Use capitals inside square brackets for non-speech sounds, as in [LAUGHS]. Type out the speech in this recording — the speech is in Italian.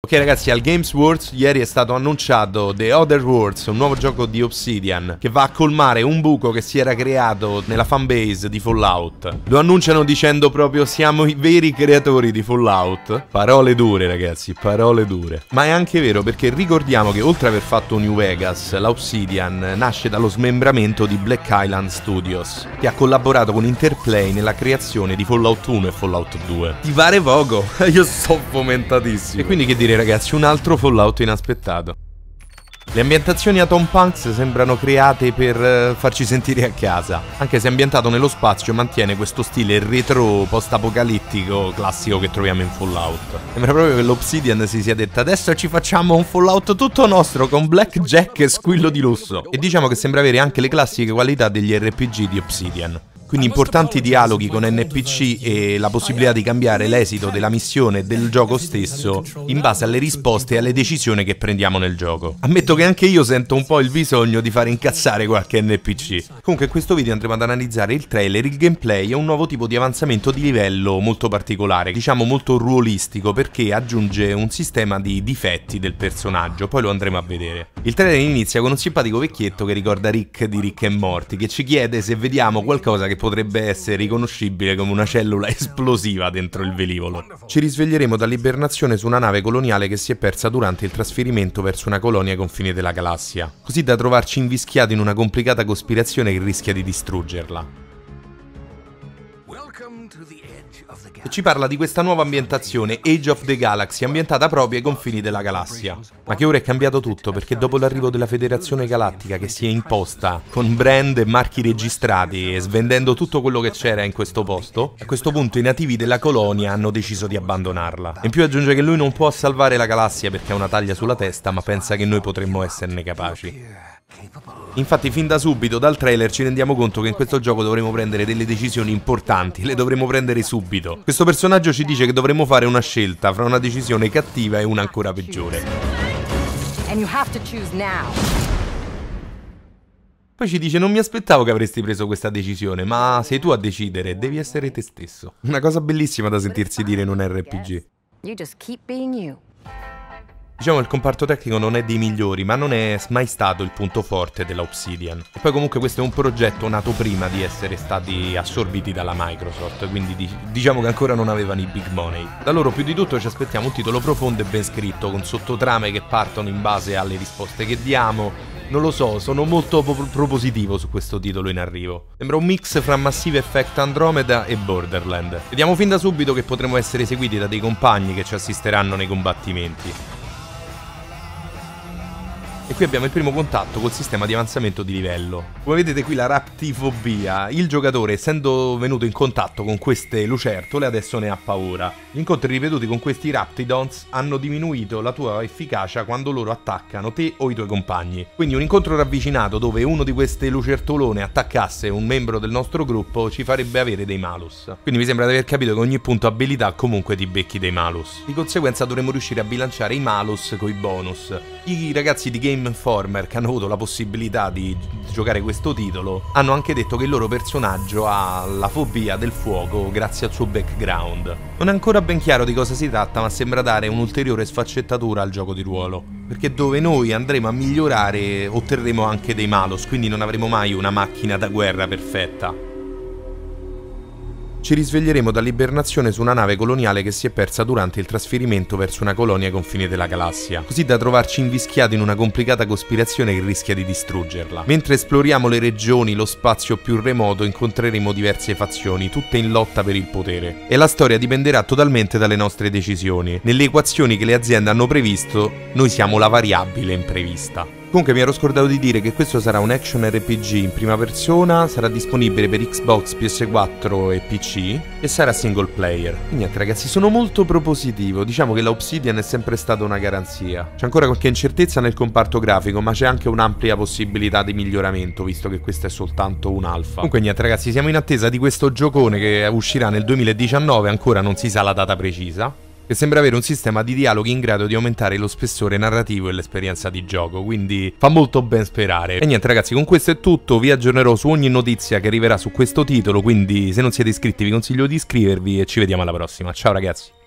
Ok ragazzi, al Games Words ieri è stato annunciato The Other Worlds, un nuovo gioco di Obsidian che va a colmare un buco che si era creato nella fanbase di Fallout. Lo annunciano dicendo proprio siamo i veri creatori di Fallout. Parole dure ragazzi, parole dure. Ma è anche vero perché ricordiamo che oltre ad aver fatto New Vegas, la Obsidian nasce dallo smembramento di Black Island Studios, che ha collaborato con Interplay nella creazione di Fallout 1 e Fallout 2. Ti pare poco? [LAUGHS] Io sto fomentatissimo. E quindi che dire ragazzi, un altro Fallout inaspettato. Le ambientazioni a Tom Punks sembrano create per eh, farci sentire a casa, anche se ambientato nello spazio mantiene questo stile retro post-apocalittico classico che troviamo in Fallout. Sembra proprio che l'Obsidian si sia detta adesso ci facciamo un Fallout tutto nostro con blackjack e squillo di lusso. E diciamo che sembra avere anche le classiche qualità degli RPG di Obsidian. Quindi importanti dialoghi con NPC e la possibilità di cambiare l'esito della missione e del gioco stesso in base alle risposte e alle decisioni che prendiamo nel gioco. Ammetto che anche io sento un po' il bisogno di fare incazzare qualche NPC. Comunque in questo video andremo ad analizzare il trailer, il gameplay e un nuovo tipo di avanzamento di livello molto particolare, diciamo molto ruolistico perché aggiunge un sistema di difetti del personaggio, poi lo andremo a vedere. Il trailer inizia con un simpatico vecchietto che ricorda Rick di Rick e Morty che ci chiede se vediamo qualcosa che potrebbe essere riconoscibile come una cellula [LAUGHS] esplosiva dentro il velivolo. Ci risveglieremo dall'ibernazione su una nave coloniale che si è persa durante il trasferimento verso una colonia ai confini della galassia, così da trovarci invischiati in una complicata cospirazione che rischia di distruggerla. Ci parla di questa nuova ambientazione, Age of the Galaxy, ambientata proprio ai confini della galassia. Ma che ora è cambiato tutto, perché dopo l'arrivo della Federazione Galattica che si è imposta con brand e marchi registrati e svendendo tutto quello che c'era in questo posto, a questo punto i nativi della colonia hanno deciso di abbandonarla. In più aggiunge che lui non può salvare la galassia perché ha una taglia sulla testa, ma pensa che noi potremmo esserne capaci. Infatti fin da subito dal trailer ci rendiamo conto che in questo gioco dovremo prendere delle decisioni importanti, le dovremo prendere subito. Questo personaggio ci dice che dovremo fare una scelta fra una decisione cattiva e una ancora peggiore. Poi ci dice non mi aspettavo che avresti preso questa decisione, ma sei tu a decidere, devi essere te stesso. Una cosa bellissima da sentirsi dire in un RPG. You just keep being you. Diciamo il comparto tecnico non è dei migliori, ma non è mai stato il punto forte della Obsidian. E poi comunque questo è un progetto nato prima di essere stati assorbiti dalla Microsoft, quindi diciamo che ancora non avevano i big money. Da loro più di tutto ci aspettiamo un titolo profondo e ben scritto, con sottotrame che partono in base alle risposte che diamo, non lo so, sono molto propositivo su questo titolo in arrivo. Sembra un mix fra Massive Effect Andromeda e Borderland. Vediamo fin da subito che potremo essere seguiti da dei compagni che ci assisteranno nei combattimenti. E qui abbiamo il primo contatto col sistema di avanzamento di livello. Come vedete qui la raptifobia, il giocatore essendo venuto in contatto con queste lucertole adesso ne ha paura. Gli incontri ripetuti con questi raptidons hanno diminuito la tua efficacia quando loro attaccano te o i tuoi compagni. Quindi un incontro ravvicinato dove uno di queste lucertolone attaccasse un membro del nostro gruppo ci farebbe avere dei malus. Quindi mi sembra di aver capito che ogni punto abilità comunque ti becchi dei malus. Di conseguenza dovremo riuscire a bilanciare i malus con i bonus. I ragazzi di Game Game Informer che hanno avuto la possibilità di giocare questo titolo hanno anche detto che il loro personaggio ha la fobia del fuoco grazie al suo background. Non è ancora ben chiaro di cosa si tratta, ma sembra dare un'ulteriore sfaccettatura al gioco di ruolo. Perché dove noi andremo a migliorare otterremo anche dei malus, quindi non avremo mai una macchina da guerra perfetta. Ci risveglieremo dall'ibernazione su una nave coloniale che si è persa durante il trasferimento verso una colonia ai confini della galassia, così da trovarci invischiati in una complicata cospirazione che rischia di distruggerla. Mentre esploriamo le regioni, lo spazio più remoto, incontreremo diverse fazioni, tutte in lotta per il potere. E la storia dipenderà totalmente dalle nostre decisioni. Nelle equazioni che le aziende hanno previsto, noi siamo la variabile imprevista. Comunque mi ero scordato di dire che questo sarà un action RPG in prima persona, sarà disponibile per Xbox, PS4 e PC e sarà single player. Niente ragazzi, sono molto propositivo, diciamo che la Obsidian è sempre stata una garanzia. C'è ancora qualche incertezza nel comparto grafico, ma c'è anche un'ampia possibilità di miglioramento, visto che questo è soltanto un alfa. Comunque niente ragazzi, siamo in attesa di questo giocone che uscirà nel 2019, ancora non si sa la data precisa che sembra avere un sistema di dialoghi in grado di aumentare lo spessore narrativo e l'esperienza di gioco, quindi fa molto ben sperare. E niente ragazzi, con questo è tutto, vi aggiornerò su ogni notizia che arriverà su questo titolo, quindi se non siete iscritti vi consiglio di iscrivervi e ci vediamo alla prossima. Ciao ragazzi!